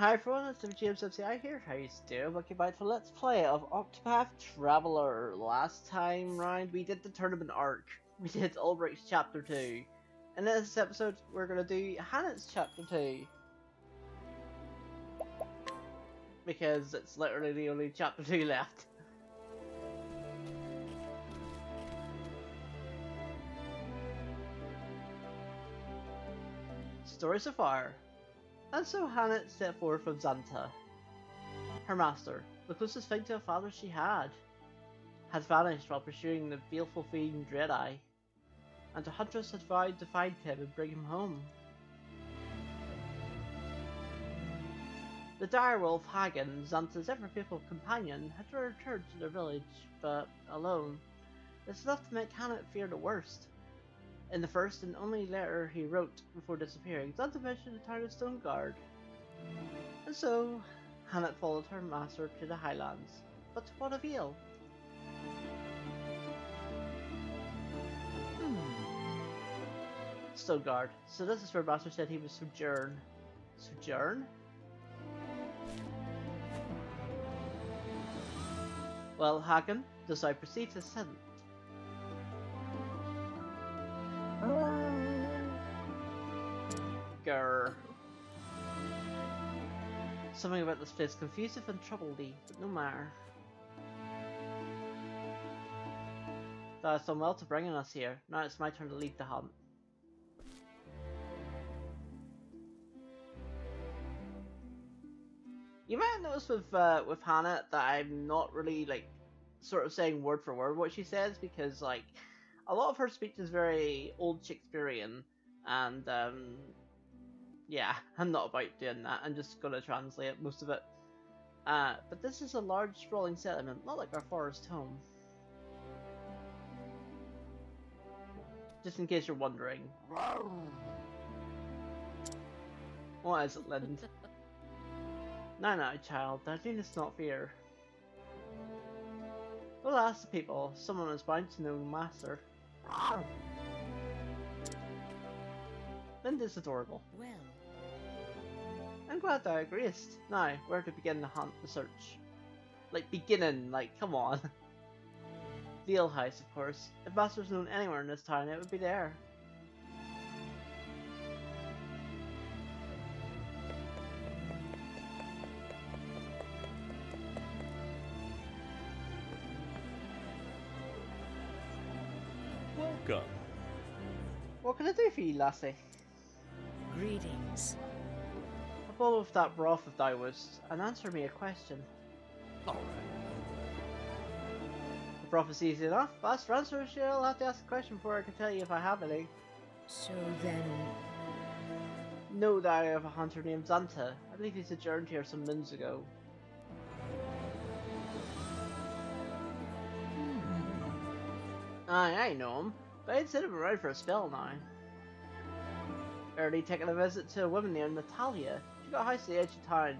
Hi everyone, it's MGMCI here. How you doing? Welcome back to Let's Play of Octopath Traveler. Last time round we did the tournament arc. We did Olberic's chapter 2. And in this episode we're gonna do H'aanit's chapter 2. Because it's literally the only chapter 2 left. Story so far. And so H'aanit set forth from Xanta. Her master, the closest thing to a father she had, had vanished while pursuing the baleful fiend Dreadeye, and the huntress had vowed to find him and bring him home. The direwolf Hagen, Z'aanta's ever-faithful companion, had returned to their village, but alone. This enough to make H'aanit fear the worst. In the first and only letter he wrote before disappearing, Z'aanta mentioned the town Stonegard. And so, H'aanit followed her master to the highlands. But to what avail? Hmm. Stonegard. So this is where Master said he was sojourn. Sojourn? Well, Hagen, does I proceed to send Something about this place confusive and troubled thee, but no matter. Thou hast done well to bringing us here. Now it's my turn to lead the hunt. You might have noticed with uh, with H'aanit that I'm not really like sort of saying word for word what she says because like a lot of her speech is very old Shakespearean and um, yeah, I'm not about doing that. I'm just gonna translate most of it. Uh, but this is a large sprawling settlement, not like our forest home. Just in case you're wondering. What is it, Linde? no, no, child, thou needest not fear. We'll ask the people. Someone is bound to know Master. Linde is adorable. Well, I'm glad thou agreest. Now, where to begin the hunt, the search? Like, beginning, like, come on. The Ale House, of course. If Master's known anywhere in this town, it would be there. Welcome. What can I do for you, lassie? greetings. A bowl of that broth of thou wouldst, and answer me a question. Alright. The broth is easy enough, but as for answers, you'll have to ask a question before I can tell you if I have any. So then, Know that I have a hunter named Z'aanta. I believe he sojourned here some moons ago. Hmm. Aye, I know him, but I'd sent him around for a spell now. Early taking a visit to a woman named Natalia. Got house at the edge of town.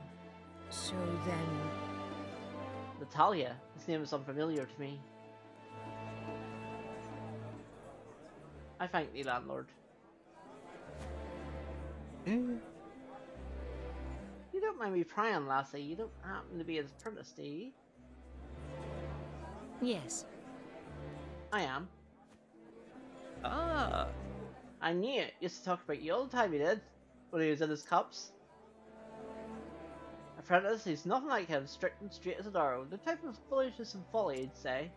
so then, Natalia. This name is unfamiliar to me. I thank thee, landlord. Eh, You don't mind me prying, lassie. You don't happen to be his apprentice, do you? yes, I am. Ah, I knew it. Used to talk about you all the time, he did. When he was in his cups. Apprentice, he's nothing like him, strict and straight as an arrow. The type of foolishness and folly, he'd say.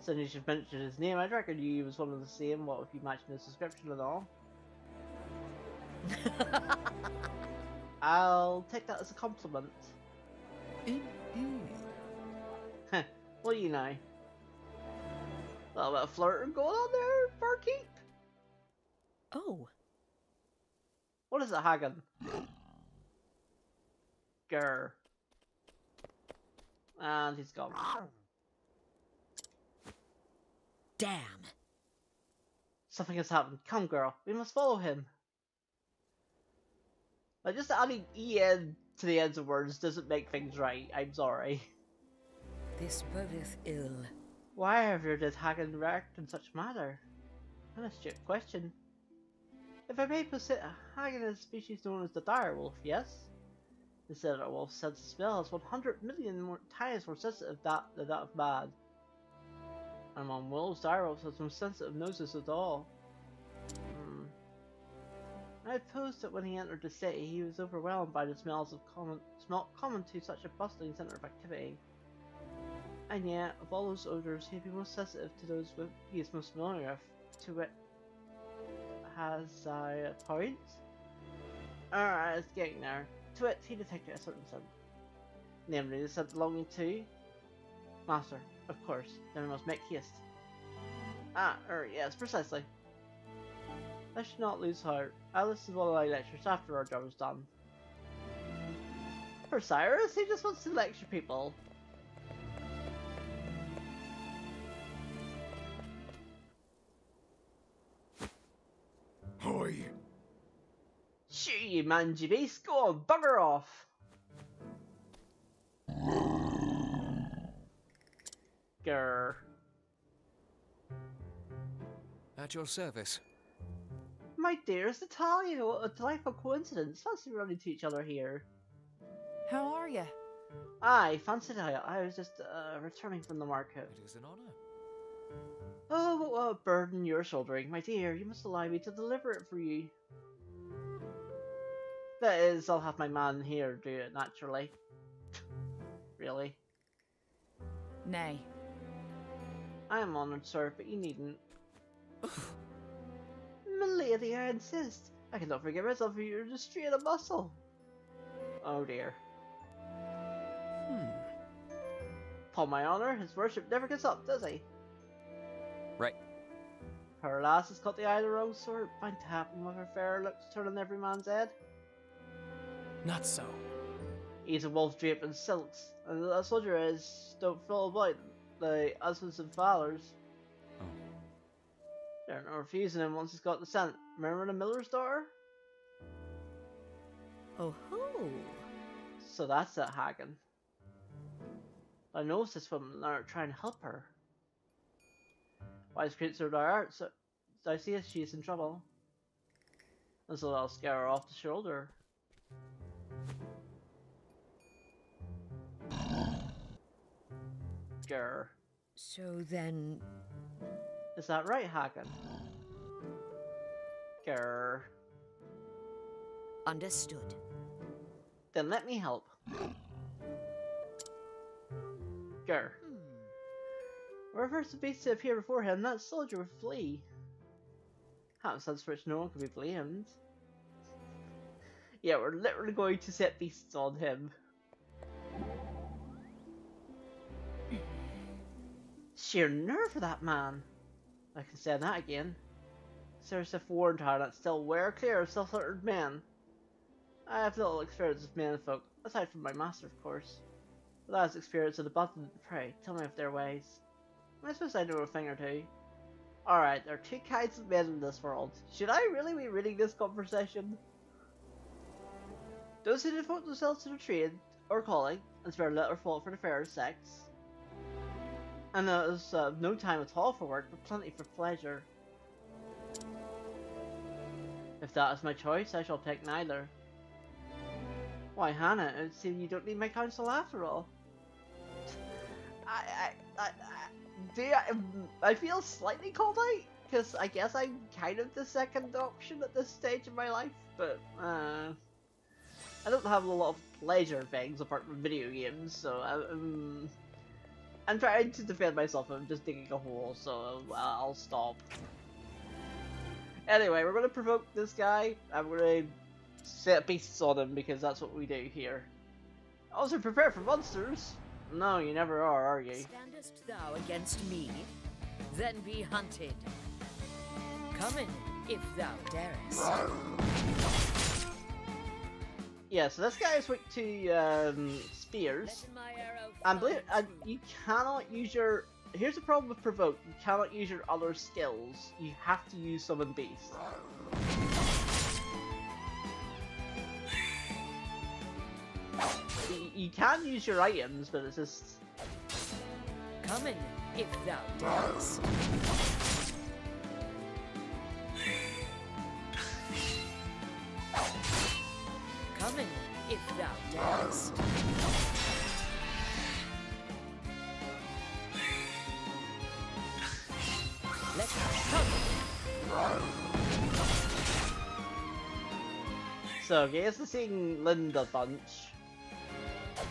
Since you should mention his name, I'd reckon you was one of the same, what if you matching his description and all. I'll take that as a compliment. indeed. Heh, what do you know? A little bit of flirting going on there, barkeep? oh, What is it, Hagen? Grr. And he's gone. damn. Something has happened. Come, girl. We must follow him. Like, just adding en to the ends of words doesn't make things right. I'm sorry. This bodeth ill. Why, however, did Hagen react in such manner? An astute question. If I may posit, Hagen is a species known as the direwolf, yes? The sailor wolf's sense of smell is 100 million more times more sensitive that, than that of. And on wolves, direwolves have the most sensitive noses at all. Hmm. I suppose that when he entered the city, he was overwhelmed by the smells of common, smell common to such a bustling centre of activity. And yet, of all those odours, he'd be most sensitive to those with he is most familiar with. To it, has a point? Alright, it's getting there. To it, he detected a certain scent. Namely, the scent belonging to... Master, of course. Then we must make haste. Ah, er, yes, precisely. I should not lose heart. One of my lectures after our job is done. For Cyrus, he just wants to lecture people. Hoy! Shoo, you mangy beast, go on, bugger off! Grr. At your service. My dearest Natalia, what a delightful coincidence. Fancy running to each other here. How are you? Aye, fancy that. I was just uh, returning from the market. It is an honor. Oh, what a burden you're shouldering. My dear, you must allow me to deliver it for you. That is, I'll have my man here do it naturally. really? Nay. I am honoured, sir, but you needn't. Milady, I insist. I cannot forgive myself for your strain of muscle. Oh dear. Hmm. Upon my honour, his worship never gets up, does he? Right. Her lass has caught the eye of the wrong sort. To happen with her fair looks turning every man's head. Not so. He's a wolf draped in silks, and a soldier is don't fill about the husbands and fathers. Oh. They're not refusing him once he's got the scent. Remember the miller's daughter? Oh ho! So that's it, Hagen. I noticed this woman and are trying to help her. Wise creates her dire art, so I see that she's in trouble. And so I'll scare her off the shoulder. Grr. So then, Is that right, Hagen? Grr. understood. Then let me help. Grr. Hmm. Wherever the beast to appear before him, that soldier would flee. Happenstance for which no one can be blamed. Yeah, we're literally going to set beasts on him. Sheer nerve of that man. I can say that again. Seraph warned her that still wear clear of self-centered men. I have little experience with menfolk, aside from my master, of course. But that is experience of abundant prey. Tell me of their ways. I suppose I know a thing or two. Alright, there are two kinds of men in this world. Should I really be reading this conversation? Those who devote themselves to the trade or calling and spare little thought for the fairer sex. And those uh, no time at all for work, but plenty for pleasure. If that is my choice, I shall take neither. Why, H'aanit, it would seem you don't need my counsel after all. I, I, I, I, I, I feel slightly called out, because I guess I'm kind of the second option at this stage of my life, but, uh, I don't have a lot of pleasure things apart from video games, so, um, I'm trying to defend myself, I'm just digging a hole, so uh, I'll stop. Anyway, we're gonna provoke this guy, I'm gonna set beasts on him because that's what we do here. Also prepare for monsters! No, you never are, are you? Standest thou against me? Then be hunted. Come in, if thou darest. Yeah, so this guy is weak to um, spears. And believe and you cannot use your. Here's the problem with provoke: you cannot use your other skills. You have to use summon beast. You, you can use your items, but it's just Come in, if thou darest. Get used to seeing Linde bunch.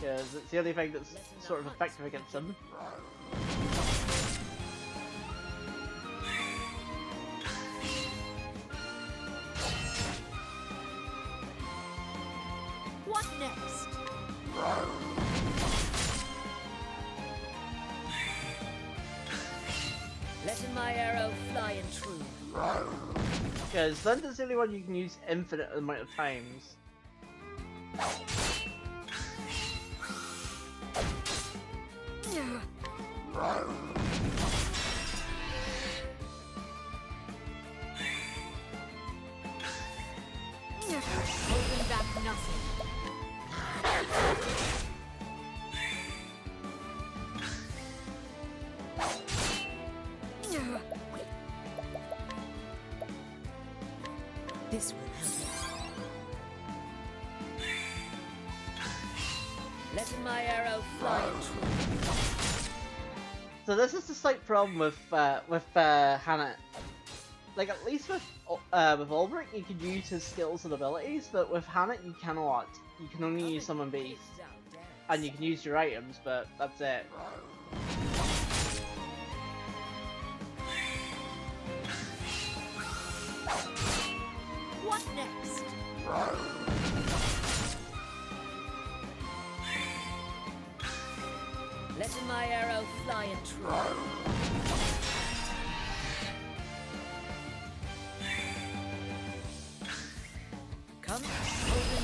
Because it's the only thing that's sort of effective against him. Linde's the only one you can use infinite amount of times. Problem with uh, with uh, H'aanit. Like at least with uh, with Olberic you can use his skills and abilities, but with H'aanit you cannot. You can only use summon beast, and you can use your items, but that's it. What next? Letting my arrow fly and true.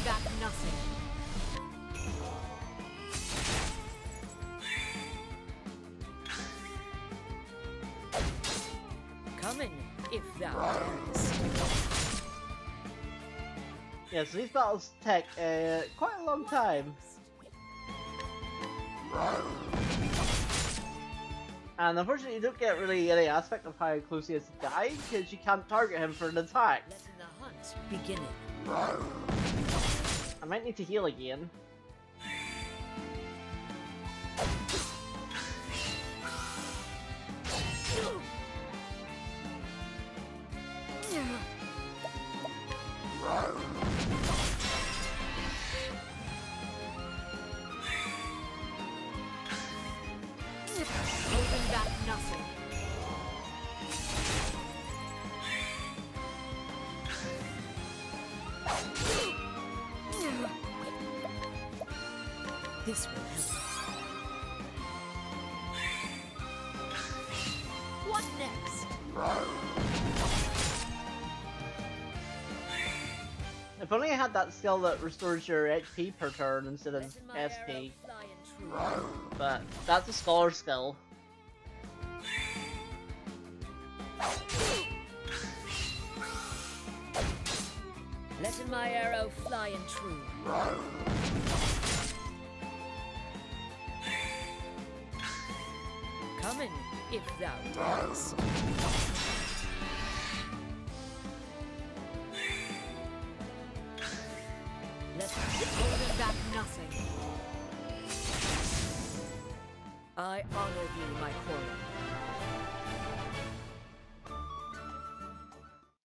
Back nothing. Coming, if thou darest. Yeah, so these battles take uh, quite a long time, and unfortunately you don't get really any aspect of how close he is to dying because you can't target him for an attack. Letting the hunt begin. I might need to heal again. That skill that restores your HP per turn instead of SP, but that's a scholar skill. Letting my arrow fly and true. Coming, if thou darest.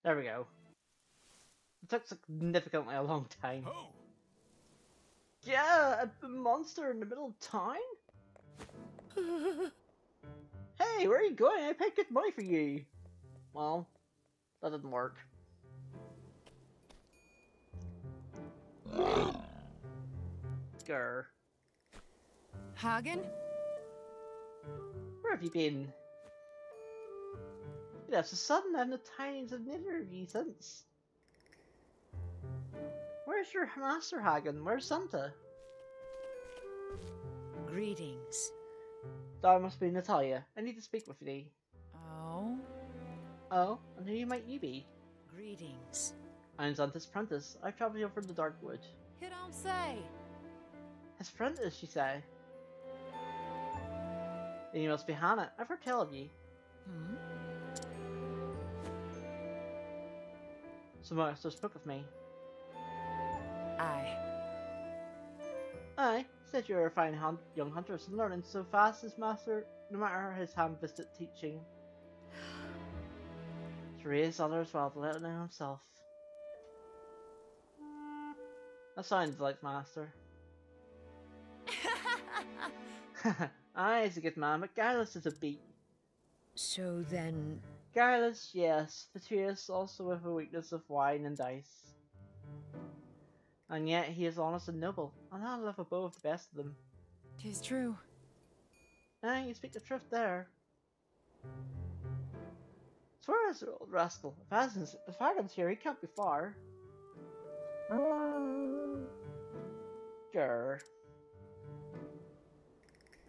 There we go. It took significantly a long time. Oh. Yeah, a monster in the middle of town? hey, where are you going? I paid good money for you. Well, that didn't work. Grr. Hagen? Where have you been? Left so sudden, have no tidings of neither of you since. Where's your master Hagen? Where's Z'aanta? Greetings. That must be Natalia. I need to speak with thee. Oh. Oh, and who might you be? Greetings. I'm Z'aanta's apprentice. I've traveled here from the Darkwood. You don't say. His apprentice, she say. Then you must be H'aanit. I've heard tell of you. Hmm? So master spoke of me. Aye. Aye, said you're a fine hunt, young hunter, and learning so fast as master, no matter his ham-fisted teaching. To raise others while know himself. That sounds like master. Aye, he's a good man, but guileless as a bee. So then, Guileless, yes, fatuous, also with a weakness of wine and dice. And yet he is honest and noble, and I love above the best of them. Tis true. Aye, you speak the truth there. Swear is old rascal. If Hagen's, if Hagen's here, he can't be far. Grr.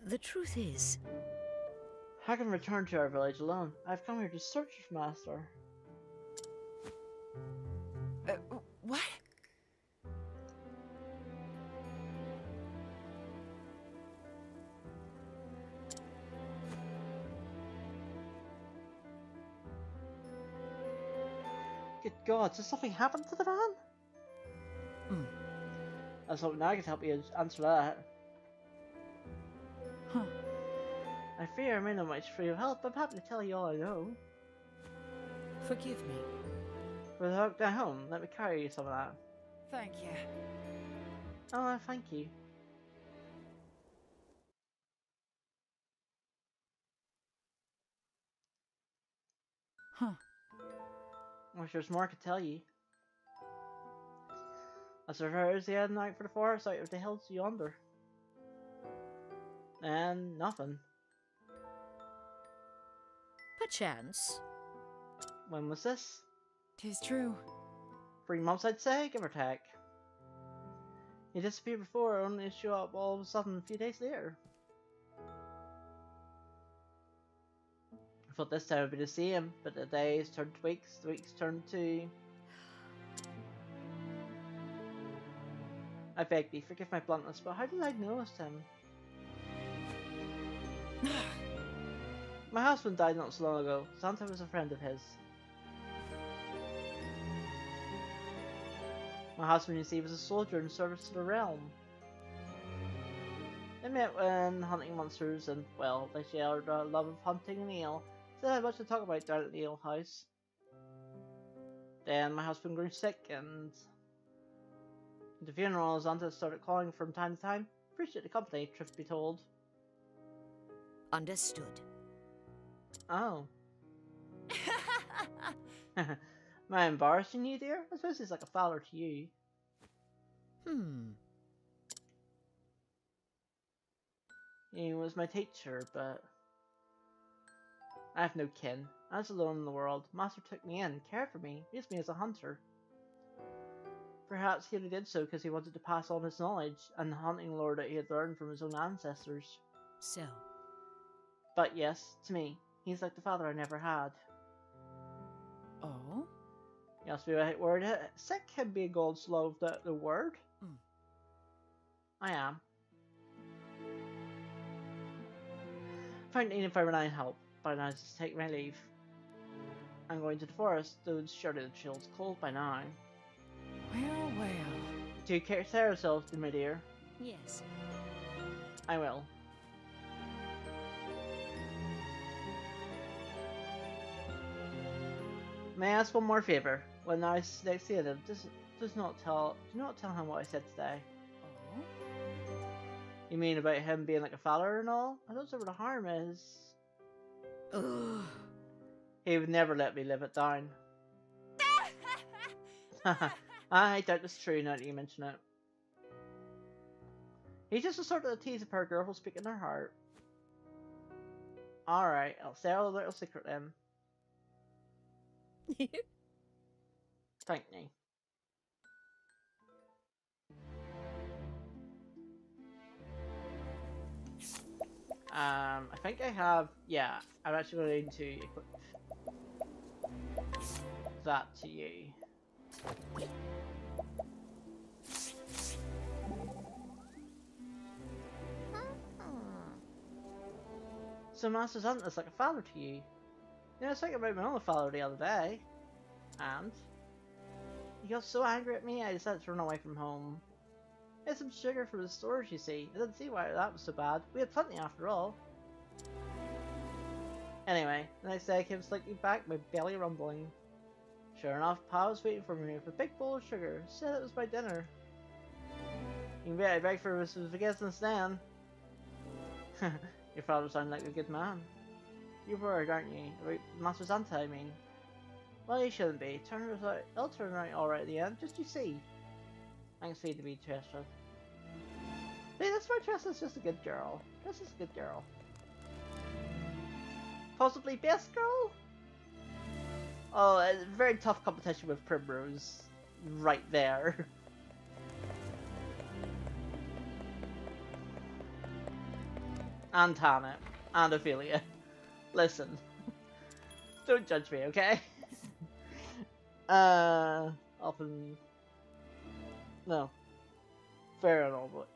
the truth is, Hagen return to our village alone. I've come here to search for Master. Uh, what? Good God, has something happened to the man? Hmm. I was hoping I could help you answer that. I fear I may not much for your help, but I'm happy to tell you all I know. forgive me. For the hook down home, let me carry you some of that. Thank you. Oh, thank you. Huh. Wish there's more I could tell you. As far as the heading out for the forest out of the hills yonder. And nothing. Perchance. When was this? Tis true. Three months, I'd say, give or take. He disappeared before, only to show up all of a sudden a few days later. I thought this time would be the same, but the days turned to weeks, the weeks turned to... I beg thee, forgive my bluntness, but how did I notice him? My husband died not so long ago. Z'aanta was a friend of his. My husband, you see, was a soldier in service to the realm. They met when hunting monsters and, well, they shared a love of hunting and so they had much to talk about down at the ale house. Then my husband grew sick and... At the funeral, Z'aanta started calling from time to time. Appreciate the company, truth be told. Understood. Oh. Am I embarrassing you, dear? I suppose he's like a father to you. Hmm. He was my teacher, but I have no kin. I was alone in the world. Master took me in, cared for me, raised me as a hunter. Perhaps he only did so because he wanted to pass on his knowledge and the hunting lore that he had learned from his own ancestors. So, But yes, to me, he's like the father I never had. Oh? Asked me what word it. Sick can be a gold slow the, the word. Hmm. I am. Finding if I rely on help, but I just take my leave. I'm going to the forest, though surely the chill's cold by now. Well, well. Do you care yourself, my dear. yes. I will. May I ask one more favor? When I next see him, does does not tell do not tell him what I said today. Oh? You mean about him being like a father and all? I don't see where the harm is. Ugh. He would never let me live it down. I doubt it's true now that you mention it. He's just a sort of a teaser per girl who'll speak in her heart. Alright, I'll say a little secret then. Thank me. Um, I think I have, yeah, I'm actually going to equip that to you. So Master Z'aanta's like a father to you. Yeah, I was thinking about my own father the other day. And? He got so angry at me, I decided to run away from home. It's some sugar from the storage, you see. I didn't see why that was so bad. We had plenty after all. Anyway, the next day I came slightly back, my belly rumbling. Sure enough, Pa was waiting for me with a big bowl of sugar. Said it was my dinner. You can bet I begged for Mrs. forgiveness then. Your father sounded like a good man. You're worried, aren't you? About Master Z'aanta, I mean. Well, you shouldn't be. Turn out. It'll turn out alright at the end, just you see. Thanks for you to be Tressa. Why Tressa's just a good girl. Tressa's a good girl. Possibly best girl? Oh, a very tough competition with Primrose. Right there. and Tana. And Ophelia. Listen. Don't judge me, okay? uh, often... No. Fair enough, but...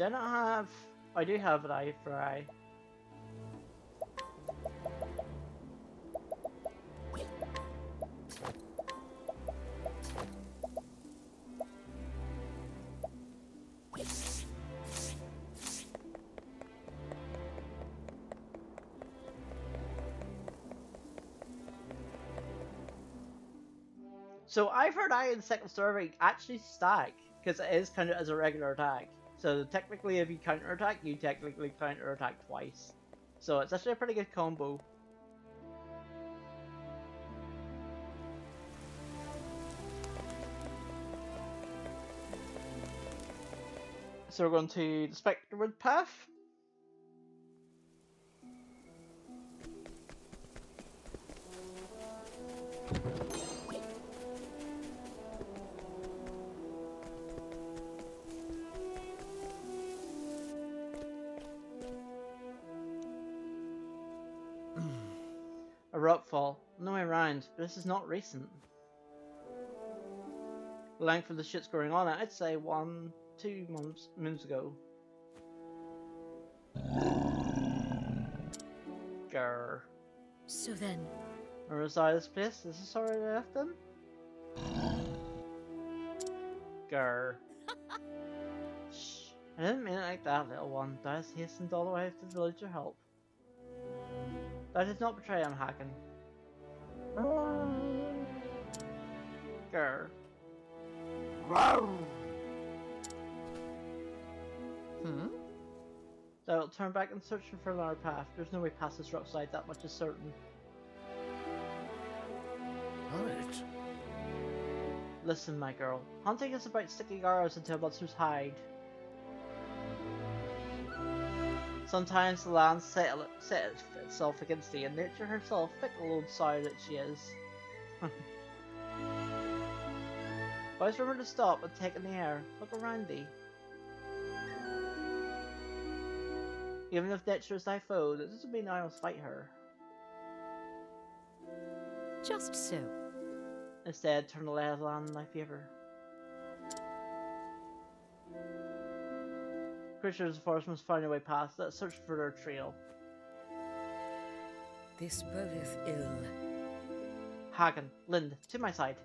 Do I not have... I do have an eye for eye. So I've heard I in second story actually stack, because it is kind of as a regular attack. So technically if you counter attack, you technically counter attack twice. So it's actually a pretty good combo. So we're going to the Spectrewood path. Rockfall. No way around, but this is not recent. The length of the shit's going on, I'd say one, two months, moons ago. Grr. So then, Where was I this place? This is where I left them? Grr. Shh. I didn't mean it like that, little one. Dice hastened all the way to the village to help. That did not betray him, Hagen. Grr. Hmm? So I'll turn back and search for another path. There's no way past this rock slide, that much is certain. Right. Listen, my girl. Hunting is about sticking arrows into a monster's hide. Sometimes the land set, set itself against thee, and nature herself, fickle old sow that she is. Always remember to stop and take in the air. Look around thee. Even if nature is thy foe, that doesn't mean I must fight her. just so. Instead, turn the lay of the land in thy favour. Creatures of the forest must find a way past. Let's search for their trail. This bodeth ill. Hagen, Linde, to my side.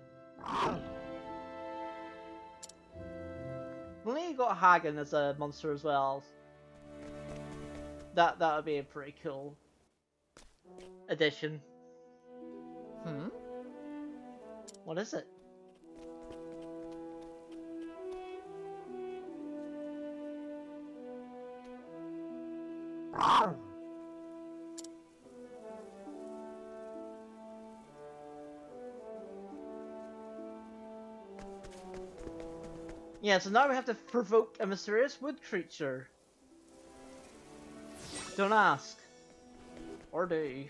Only you got Hagen as a monster as well. That that would be a pretty cool addition. Hmm? What is it? Yeah, so now we have to provoke a mysterious wood creature. Don't ask. Or do.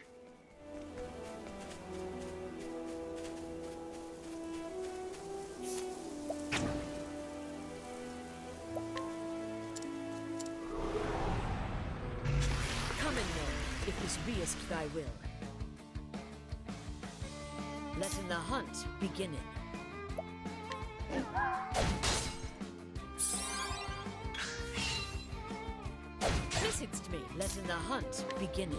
Come in then, if it's beest thy will. Letting the hunt beginning. Listens me, letting the hunt beginning.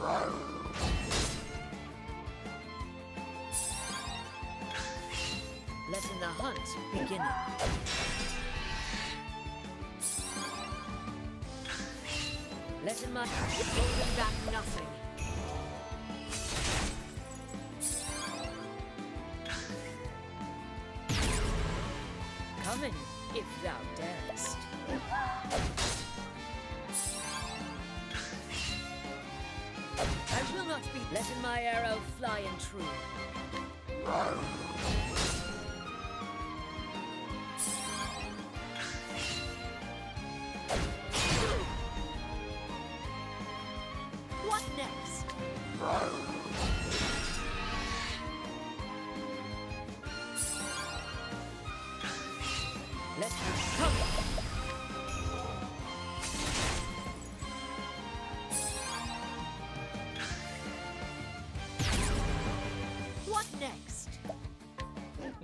Letting the hunt beginning. Letting my holding back nothing. My arrow fly and true.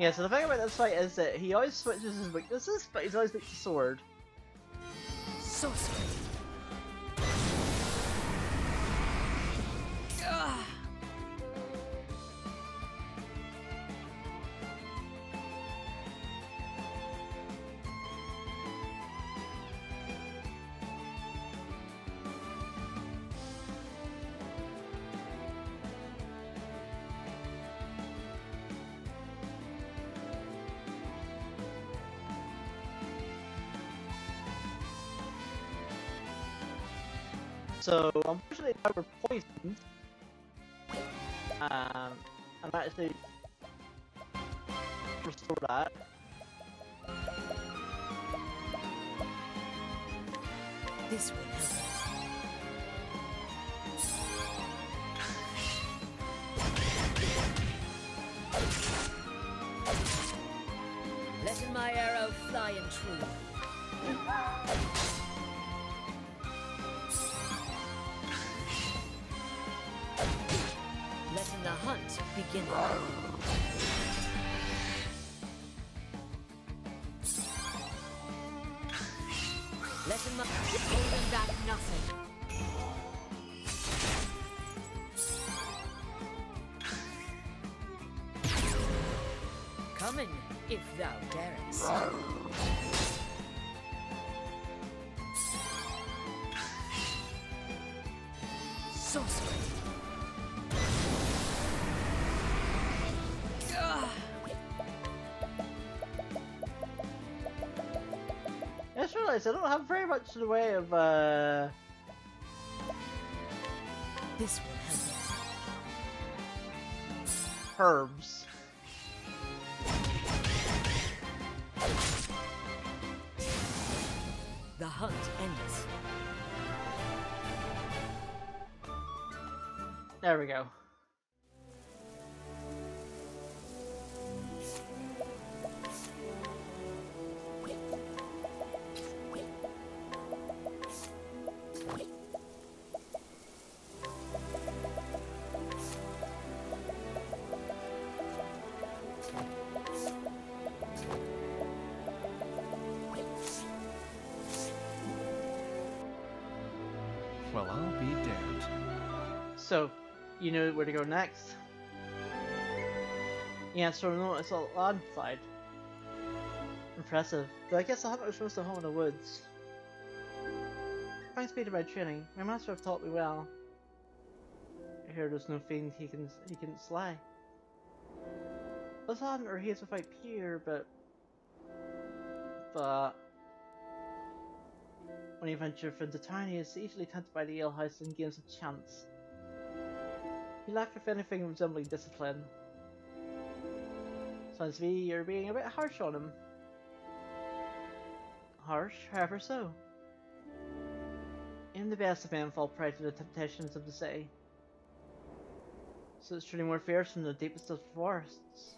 Yeah, so the thing about this fight is that he always switches his weaknesses, but he's always weak to sword. Sorcery. So, unfortunately, I were poisoned. Um, I'm actually restore that. This begin. Letting my holding back nothing. Coming, if thou darest. I I don't have very much in the way of, uh... This will help herbs. The hunt ends. There we go. You know where to go next? Yeah, so no, it's a landslide. Impressive. But I guess hunter was supposed to home in the woods. Thanks be to my training, my master have taught me well. I hear there's no fiend he can he can slay. Lazan or he is to fight Pier, but but when he ventured from the town, is easily tempted by the alehouse and gains a chance. He lacked if anything resembling discipline. Sounds to me you're being a bit harsh on him. Harsh, however so. Even the best of men fall prey to the temptations of the city. So it's truly more fierce from the deepest of forests.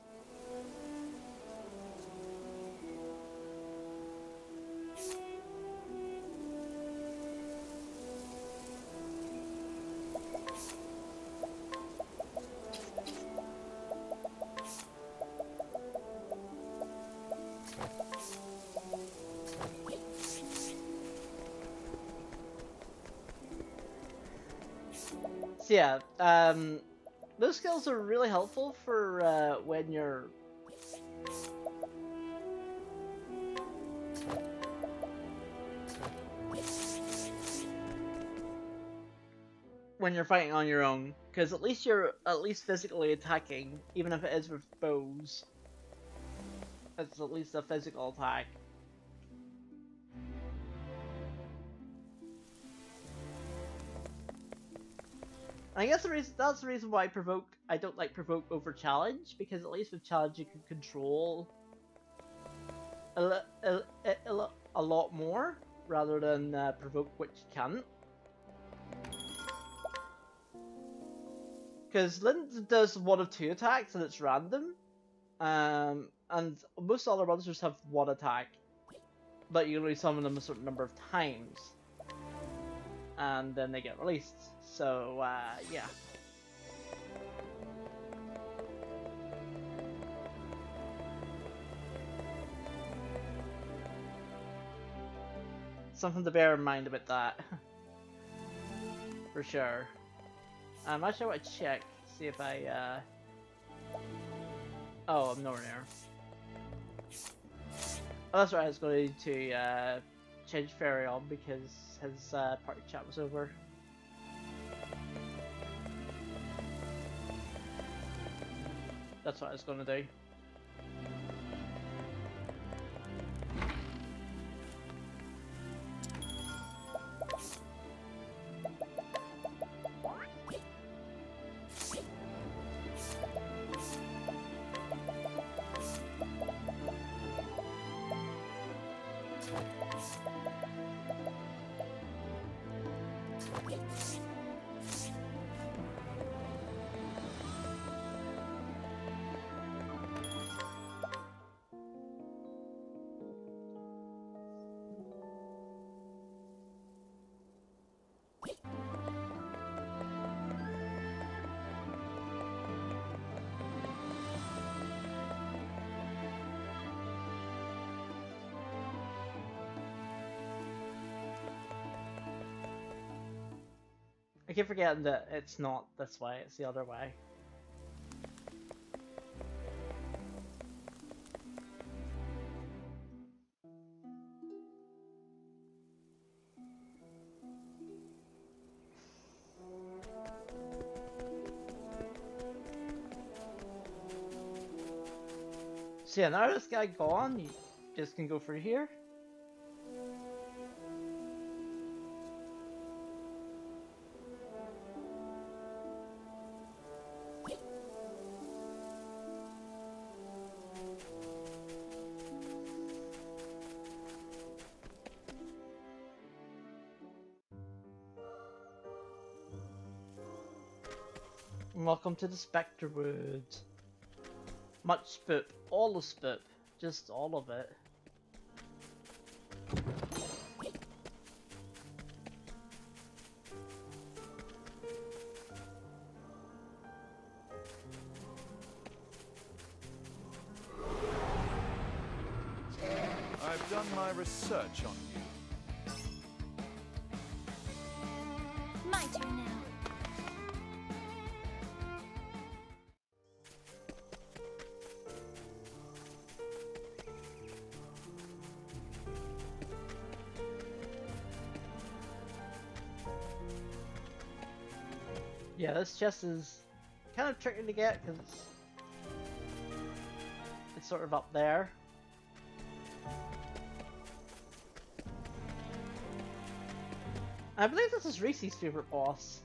Yeah, um, those skills are really helpful for uh, when you're when you're fighting on your own, because at least you're at least physically attacking, even if it is with bows. It's at least a physical attack. I guess the reason that's the reason why I provoke I don't like provoke over challenge because at least with challenge you can control a, a, a, a, lot more rather than uh, provoke which you can't. Because Linde does one of two attacks and it's random, um, and most other monsters have one attack, but you only summon them a certain number of times, and then they get released. So uh, yeah. Something to bear in mind about that. For sure. I'm not sure what to check, see if I, uh... Oh, I'm nowhere near. Oh, that's right, I was going to, uh, change Fairy on his, uh, party chat was over. That's what I was going to do. Keep forgetting that it's not this way, it's the other way. So yeah, now this guy gone, you just can go through here. Welcome to the Spectre Woods. Much spoop, all the spoop, just all of it. I've done my research on you. This chest is kind of tricky to get because it's, sort of up there. I believe this is Reese's favorite boss.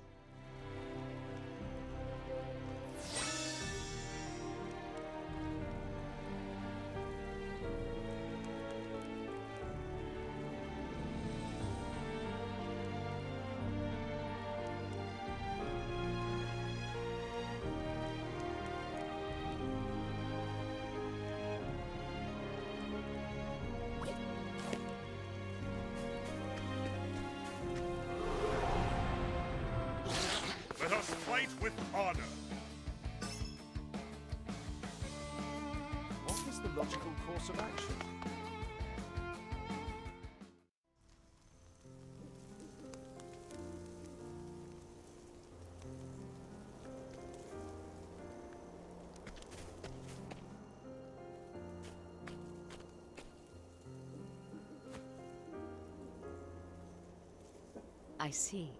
I see.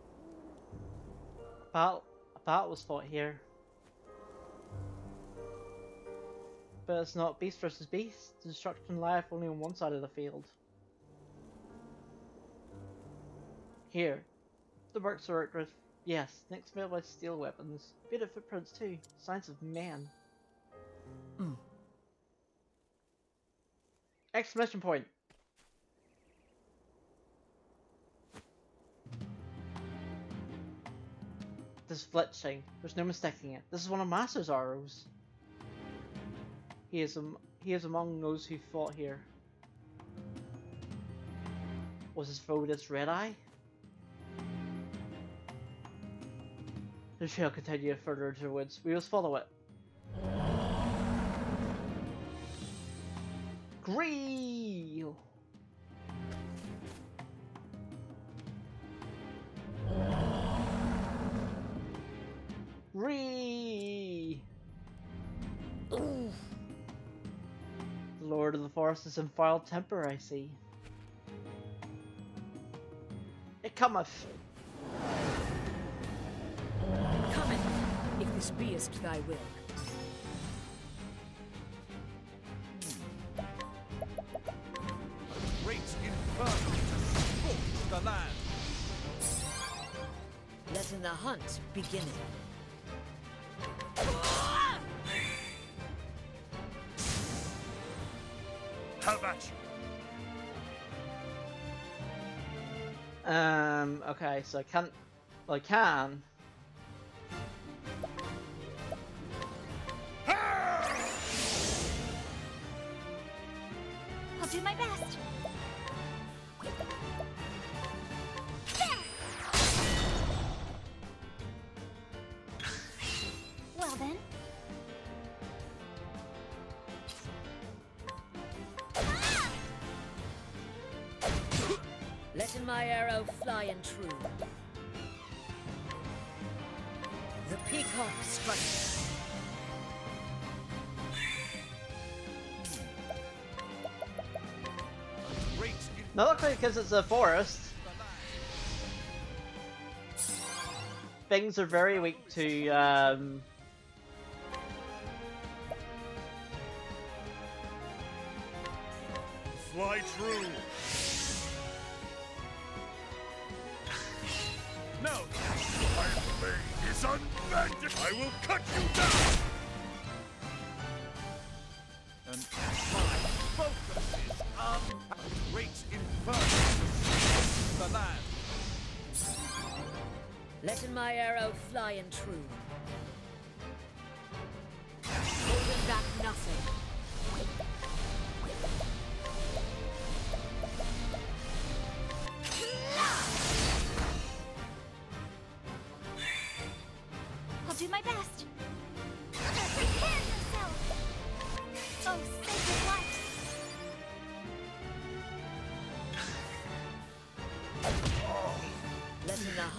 A battle, a battle was fought here. But it's not beast versus beast. Destruction life only on one side of the field. Here, the works are worked with. Yes, next made by steel weapons. Bit of footprints too. Signs of man. Mm. Exclamation point. This fletching, there's no mistaking it. This is one of Master's arrows. He is am he is among those who fought here. Was his foe this red eye? The trail continued further into the woods. We must follow it. Greel! Ree! Ooh. The Lord of the Forest is in foul temper, I see. It cometh! Come in, if this beest thy will. Great inferno to scorch the land. Letting the hunt begin. Okay, so I can't. Well, I can. Letting my arrow fly and true. The peacock strikes. Not luckily because it's a forest. Things are very weak to um,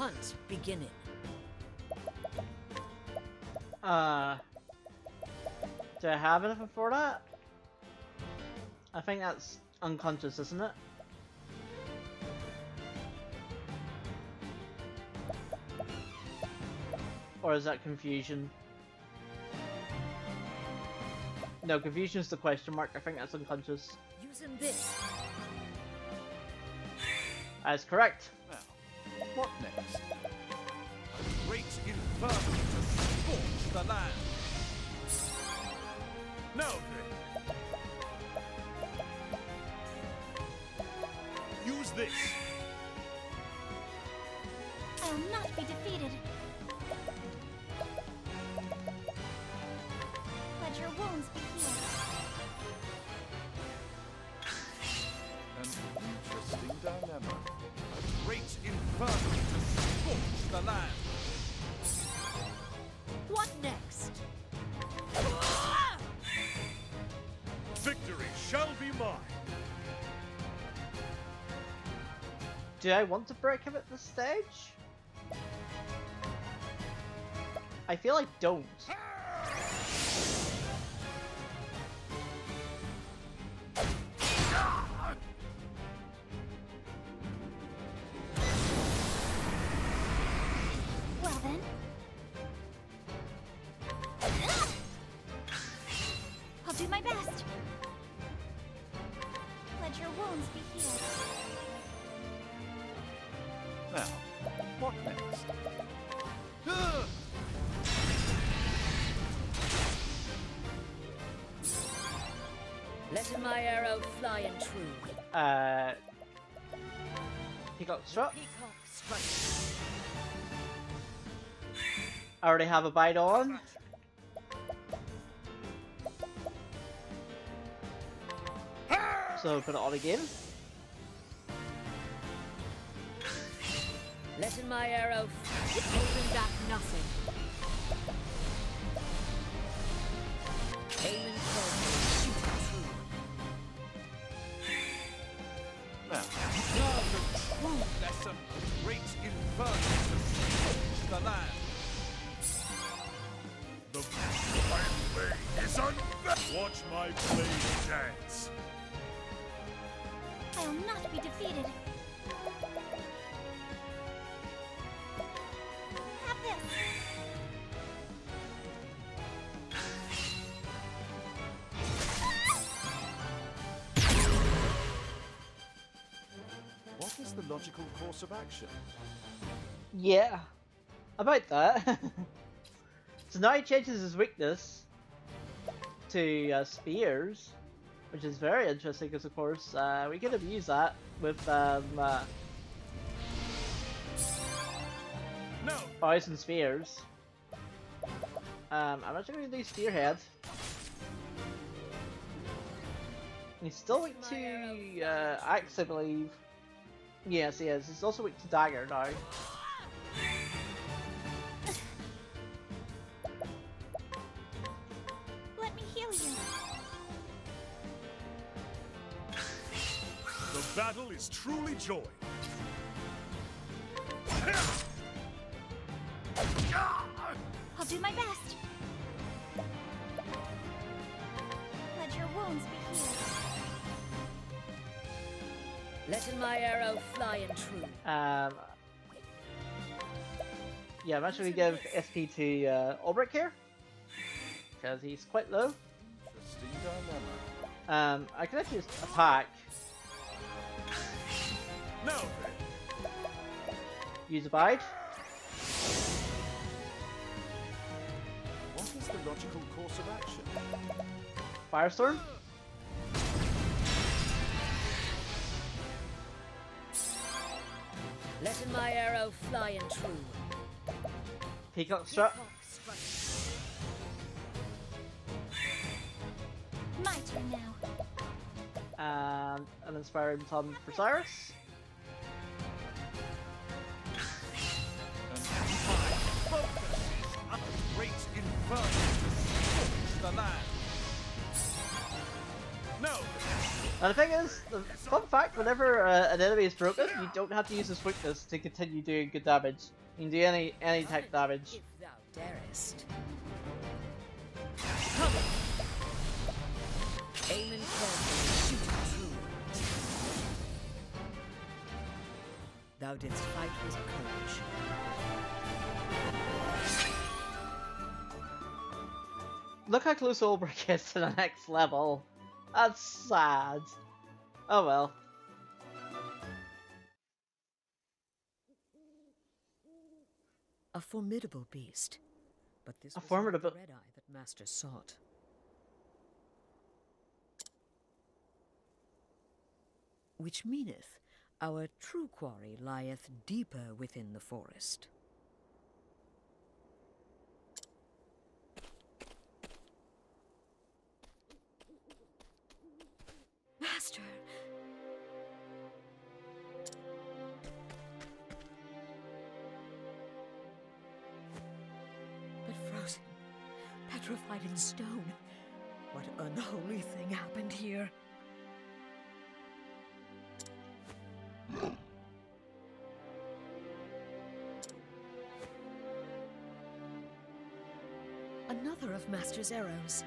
hunt begin. Uh, do I have anything for that? I think that's unconscious, isn't it? Or is that confusion? No, confusion is the question mark. I think that's unconscious. Using this. That's correct. Now, what next? A great inferno to scorch the land. Then. Use this. I'll not be defeated. Do I want to break him at this stage? I feel I don't. Peacock Strut. Peacock strike. I already have a bite on. So put it on again. Let my arrow holding back nothing. Watch my blade dance. I'll not be defeated. Have this. What is the logical course of action? Yeah, about that. so now he changes his weakness to uh, spears, which is very interesting because, of course, uh, we could have used that with um, uh, No! poison spears. Um, I'm actually going to do spearhead. He's still weak to uh, axe, I believe. Yes, he is. He's also weak to dagger now. Battle is truly joy. I'll do my best. Let your wounds be healed. Let my arrow fly and true. Um, yeah, I'm actually going to give SP to uh, Olberic here. Because he's quite low. Um, I can actually just attack, Now use a bite. What is the logical course of action? Firestorm. Let my arrow fly and true. Peacock Strut. Peacock. My turn now. And an Inspiring Plum for Cyrus. Whenever uh, an enemy is broken, you don't have to use his weakness to continue doing good damage. You can do any any type damage. If thou darest. Aim and shoot. Thou didst fight with courage. Look how close Olberic is to the next level. That's sad. Oh well. A formidable beast. But this A was formidable- the red eye that Master sought. Which meaneth our true quarry lieth deeper within the forest. of Master's arrows.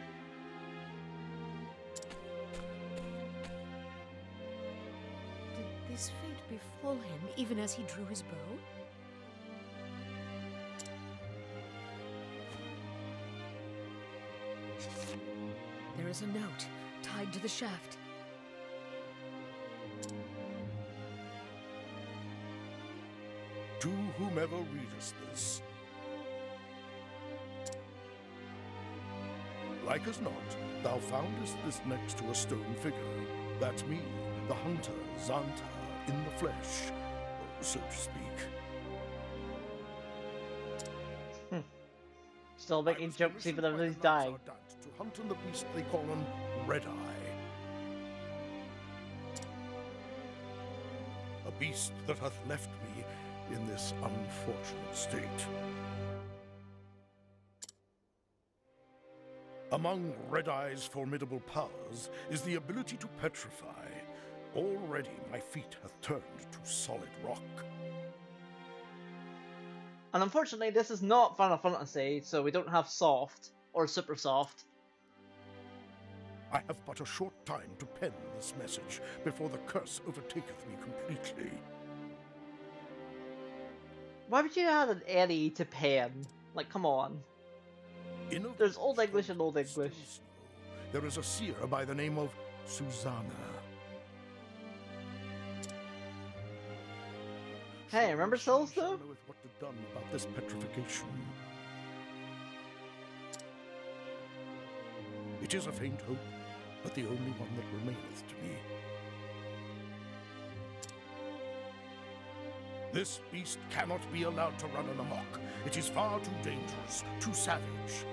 Did this fate befall him even as he drew his bow? There is a note tied to the shaft. To whomever readest this, Like as not, thou foundest this next to a stone figure. That's me, the hunter, Z'aanta, in the flesh, so to speak. Hmm. Still making jokes even though he's dying. To hunt on the beast they call an Red Eye. A beast that hath left me in this unfortunate state. Among Red Eye's formidable powers is the ability to petrify. Already my feet hath turned to solid rock. And unfortunately, this is not Final Fantasy, so we don't have soft or super soft. I have but a short time to pen this message before the curse overtaketh me completely. Why would you add an Eddie to pen? Like, come on. There's Old English and Old English. There is a seer by the name of Susanna. Hey, remember Souls though? what to done about this petrification. It is a faint hope, but the only one that remaineth to me. This beast cannot be allowed to run amok. It is far too dangerous, too savage.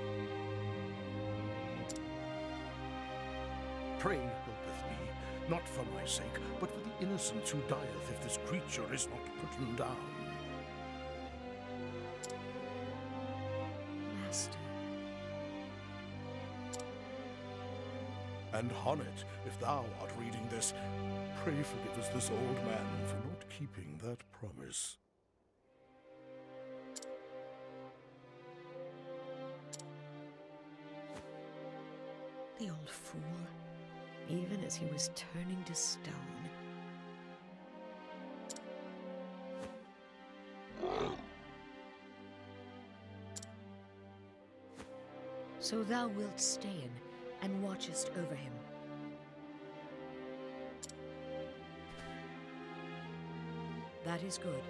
Pray helpeth me, not for my sake, but for the innocents who dieth if this creature is not put down. Master. And H'aanit, if thou art reading this, pray forgive us this old man for not keeping that promise. The old fool. Even as he was turning to stone. So thou wilt stay in and watchest over him. That is good.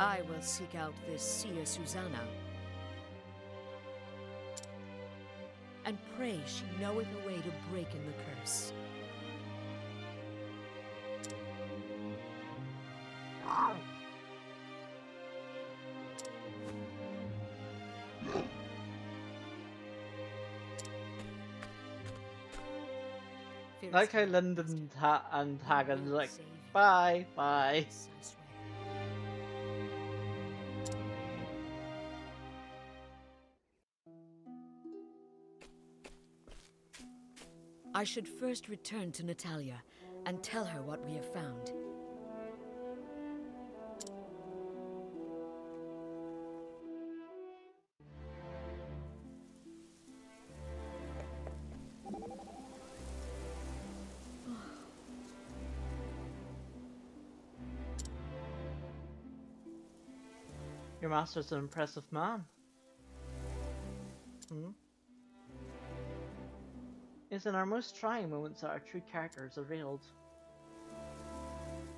I will seek out this seer Susanna. And pray she knoweth a way to break in the curse. Like how Linde and, ha and Hagen's like, bye, bye. I should first return to Natalia and tell her what we have found. Your master's an impressive man. Hmm? It's in our most trying moments that our true characters are revealed.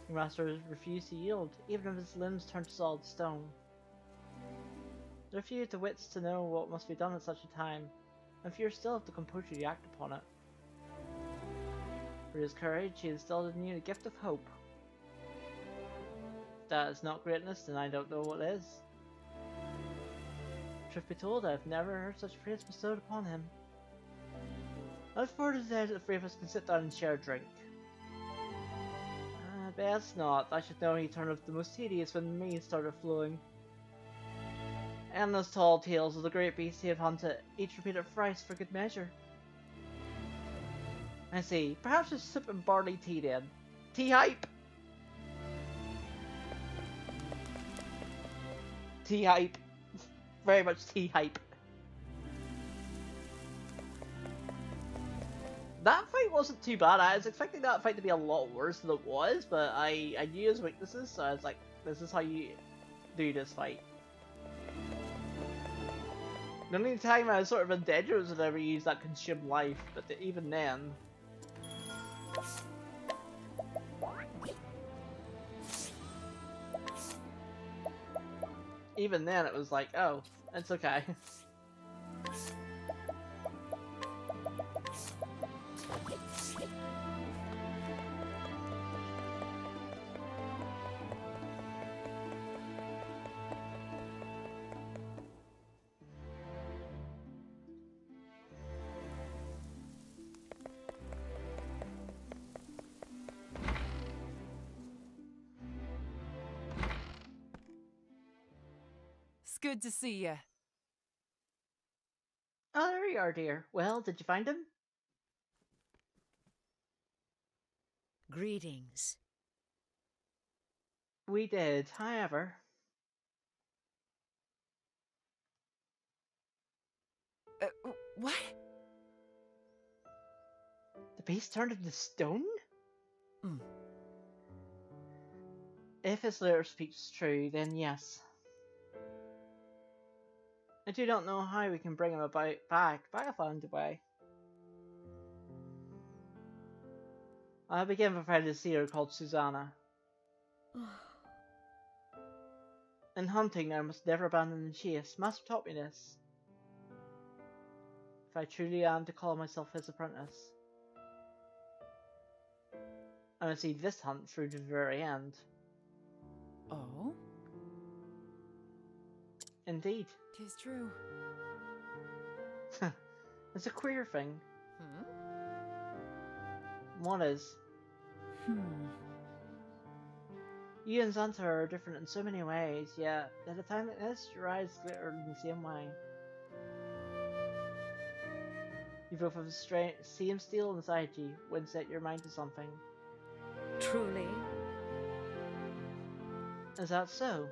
Your master refused to yield, even if his limbs turned to solid stone. There are few the wits to know what must be done at such a time, and fewer still have the composure to act upon it. For his courage, he instilled in you the gift of hope. If that is not greatness, then I don't know what is. Truth be told, I've never heard such praise bestowed upon him. To the that the three of us can sit down and share a drink. Uh, best not. I should know he turned out the most tedious when me started flowing. And those tall tales of the great beasts he had hunted, each repeated thrice for good measure. I see. Perhaps just sipping barley tea then. Tea hype! Tea hype. Very much tea hype. That fight wasn't too bad. I was expecting that fight to be a lot worse than it was, but I, I knew his weaknesses, so I was like, this is how you do this fight. The only time I was sort of in danger was whenever you use that consume life, but the, even then. even then it was like, oh, it's okay. good to see you. oh, there you are, dear. Well, did you find him? Greetings. We did. However, Uh, what? the beast turned into stone? Hmm. If his letter speaks true, then yes. I do not know how we can bring him about back, but I found a way. I began with a friend seer called Susanna. In hunting, I must never abandon the chase. Master taught me this. If I truly am to call myself his apprentice, I must see this hunt through to the very end. Oh, Indeed. tis true. it's a queer thing. Hmm? One is, Hmm. you and Z'aanta are different in so many ways, yet at a time like this, your eyes glitter in the same way. You both have the same steel inside you when set your mind to something. Truly? Is that so?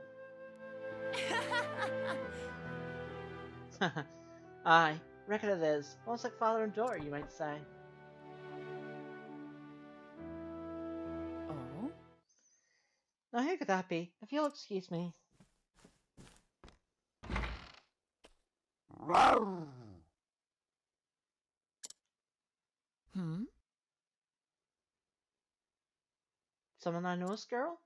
Aye, reckon it is. Almost like father and daughter, you might say. Oh, Now who could that be? If you'll excuse me. Hmm? Someone I know, girl?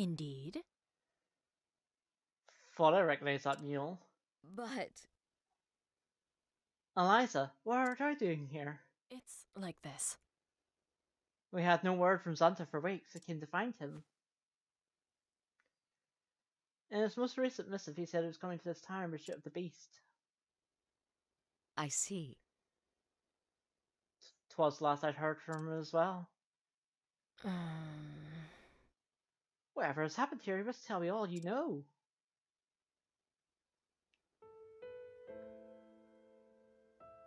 Indeed. Thought I recognized that mule. But Eliza, what are you doing here? it's like this. We had no word from Z'aanta for weeks. I came to find him. In his most recent missive, he said he was coming to this town to shoot the beast. I see. Twas the last I'd heard from him as well. Um, Whatever has happened here, you must tell me all you know.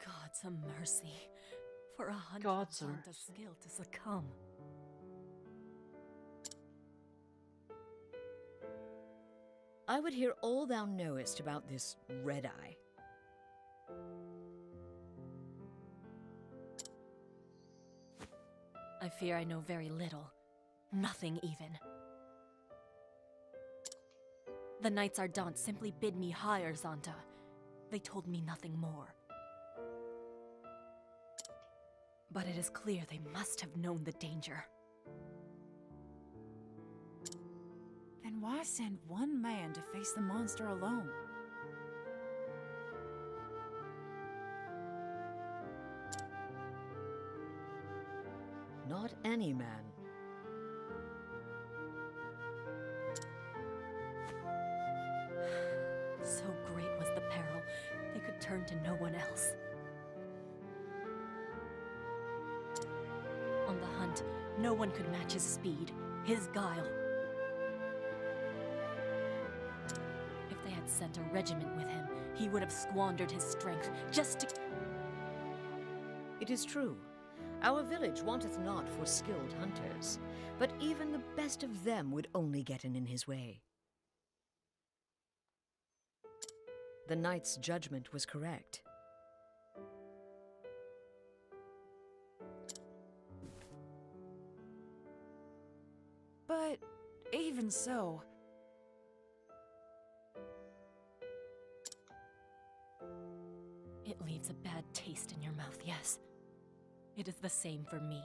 God's a mercy for a hundred God's a skill to succumb. I would hear all thou knowest about this red eye. I fear I know very little. Nothing even. The Knights Ardent simply bid me hire Z'aanta. They told me nothing more. But it is clear they must have known the danger. Then why send one man to face the monster alone? Not any man. Turn to no one else. On the hunt, no one could match his speed, his guile. If they had sent a regiment with him, he would have squandered his strength just to. It is true. Our village wanteth not for skilled hunters, but even the best of them would only get in in his way. The knight's judgment was correct. But even so, It leaves a bad taste in your mouth, yes. It is the same for me.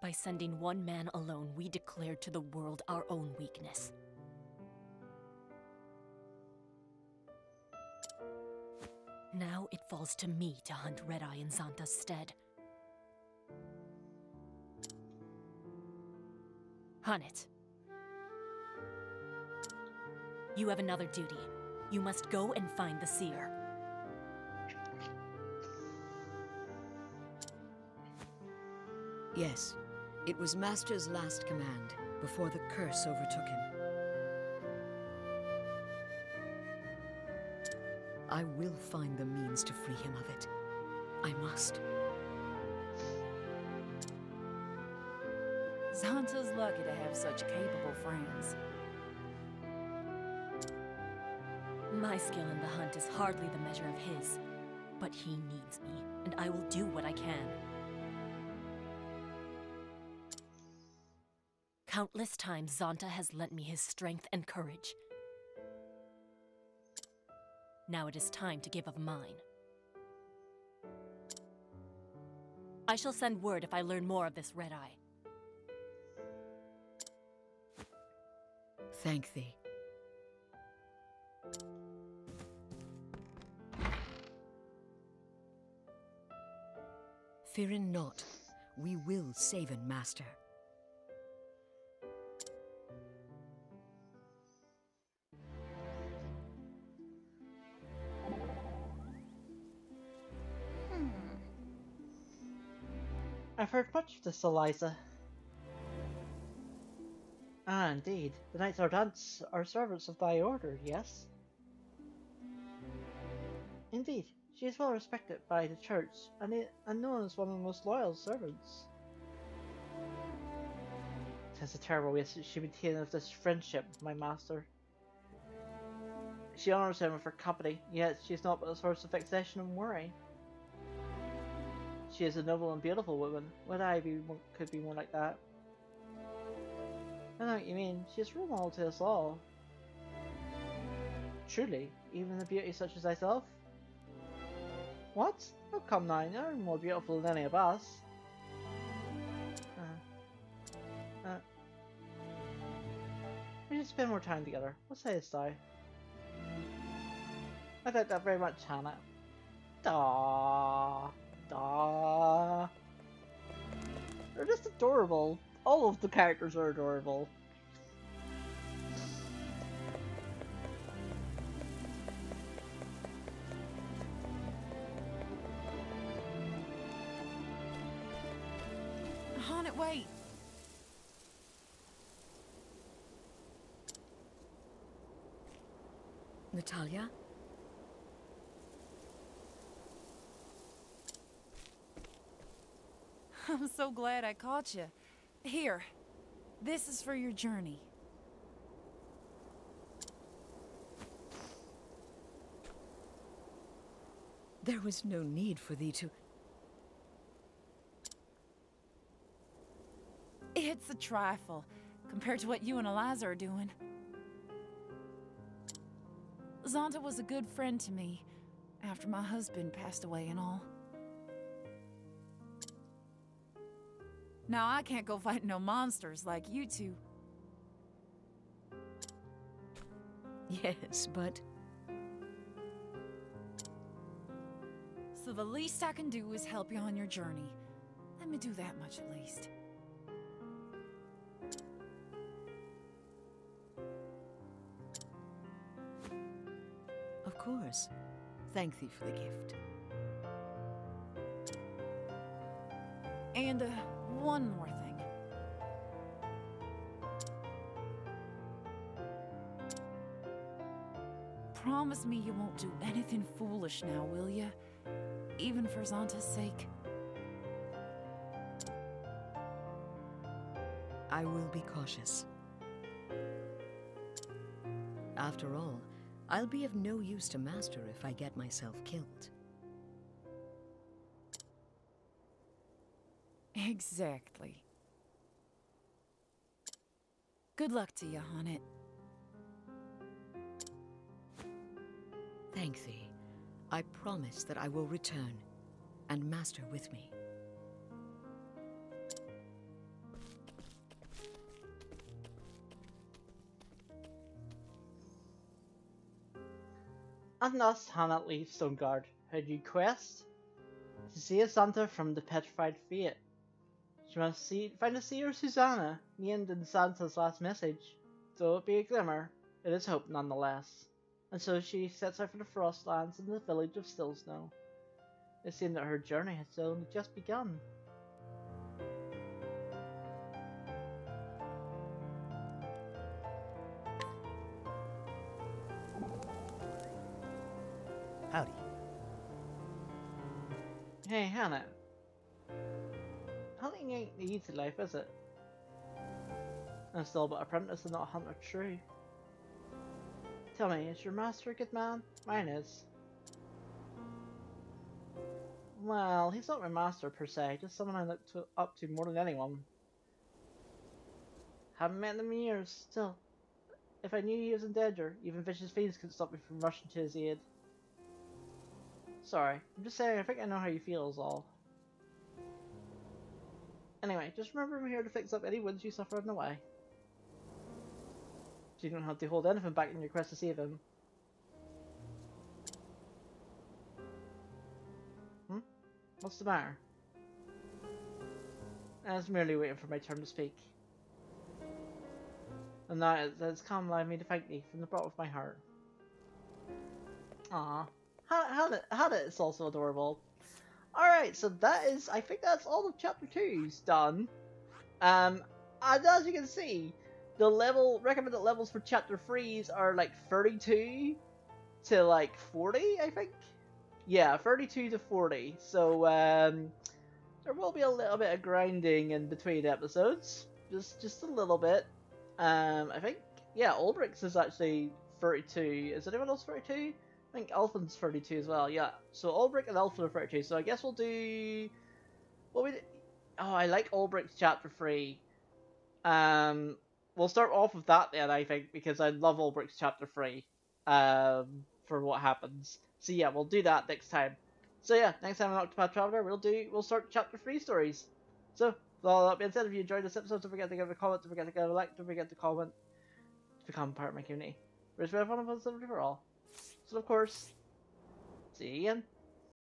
By sending one man alone, we declared to the world our own weakness. Now it falls to me to hunt Red Eye in Z'aanta's stead. H'aanit. You have another duty. You must go and find the seer. Yes, it was Master's last command before the curse overtook him. I will find the means to free him of it. I must. Z'aanta's lucky to have such capable friends. My skill in the hunt is hardly the measure of his, but he needs me, and I will do what I can. Countless times Z'aanta has lent me his strength and courage. Now it is time to give of mine. I shall send word if I learn more of this Red Eye. Thank thee. Fearing not, we will save him, Master. I've heard much of this, Eliza. Ah, indeed. The Knights Ardents are servants of thy order, yes? Indeed. She is well respected by the church, and, it, and known as one of the most loyal servants. Tis a terrible waste she maintained of this friendship with my master. She honours him with her company, yet she is not but a source of vexation and worry. She is a noble and beautiful woman. Would I be mo- could be more like that? I know what you mean. She is role model to us all. Truly, even the beauty such as thyself. What? Oh come now, you're more beautiful than any of us. Uh, uh, we should spend more time together. What sayest thou? I doubt that very much, H'aanit. Aww. Aww. They're just adorable. All of the characters are adorable. So glad I caught you. Here, this is for your journey. There was no need for thee to. It's a trifle compared to what you and Eliza are doing. Z'aanta was a good friend to me after my husband passed away and all. Now I can't go fight no monsters like you two. Yes, but So the least I can do is help you on your journey. Let me do that much at least. of course. Thank thee for the gift. And uh, one more thing. Promise me you won't do anything foolish now, will you? Even for Z'aanta's sake. I will be cautious. After all, I'll be of no use to Master if I get myself killed. Exactly. Good luck to you, H'aanit. Thank thee. I promise that I will return, and master with me. And thus H'aanit leaves Stonegard her request to see Z'aanta from the petrified fiat. She must see, find a seer Susanna, named in Z'aanta's last message. Though it be a glimmer, it is hope nonetheless. And so she sets out for the Frostlands and the village of Stillsnow. It seemed that her journey had only just begun. Howdy. Hey, H'aanit. Hunting ain't the easy life, is it? I'm still but a apprentice and not a hunter true. Tell me, is your master a good man? Mine is. Well, he's not my master per se, just someone I look to, up to more than anyone. Haven't met him in years, still. If I knew he was in danger, even vicious fiends couldn't stop me from rushing to his aid. Sorry, I'm just saying I think I know how you feel is all. Anyway, just remember I'm here to fix up any wounds you suffer on the way. So you don't have to hold anything back in your quest to save him. Hmm? What's the matter? I was merely waiting for my turn to speak. And now it has come allowed me to thank thee from the bottom of my heart. Ah, how how how it's also adorable. Alright, so that is I think that's all of chapter two's done. Um and as you can see, the level recommended levels for chapter threes are like 32 to like 40, I think. Yeah, 32 to 40. So um there will be a little bit of grinding in between episodes. Just just a little bit. Um I think yeah, Olberic's is actually 32. Is anyone else 32? I think Alfyn's 32 as well, yeah. So Olberic and Alfyn are 32, so I guess we'll do... What we Oh, I like Olberic's chapter 3. Um, we'll start off with that then, I think, because I love Olberic's chapter 3. Um, for what happens. So yeah, we'll do that next time. So yeah, next time on Octopath Traveler, we'll do, we'll start chapter 3 stories. So, with all that being said, if you enjoyed this episode, don't forget to give a comment, don't forget to give a like, don't forget to comment, to become part of my community. Where's fun and positivity for all. So of course, see you again.